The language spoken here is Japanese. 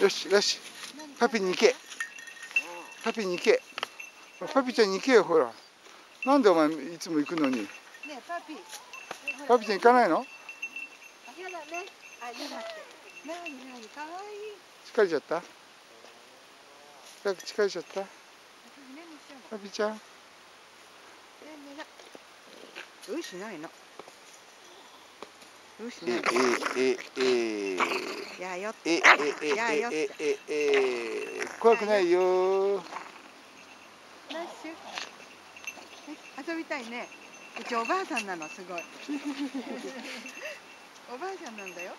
よしよし。何パピに行け。パピに行け。パピちゃんに行けよほら。なんでお前いつも行くのに？ねえパピ。パピちゃん行かないの？ね。疲れちゃった？疲れちゃった？パピちゃん？う。しないの？うしえないえええやよえええやよ。ええええ怖くないよ。ナッシュ。え遊びたいね。うちおばあさんなのすごい。おばあさんなんだよ